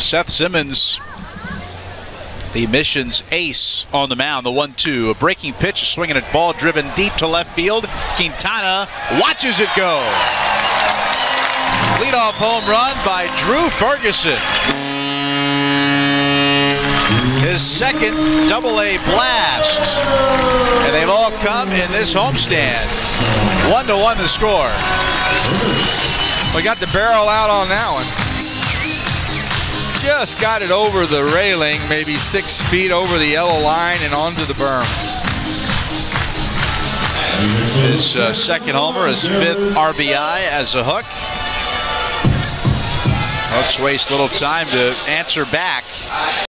Seth Simmons, the mission's ace on the mound, the 1 2. A breaking pitch, swinging at ball driven deep to left field. Quintana watches it go. Leadoff home run by Drew Ferguson. His second double A blast. And they've all come in this homestand. One to one the score. We got the barrel out on that one. Just got it over the railing, maybe six feet over the yellow line and onto the berm. His uh, second homer, his fifth RBI as a hook. Hooks waste little time to answer back.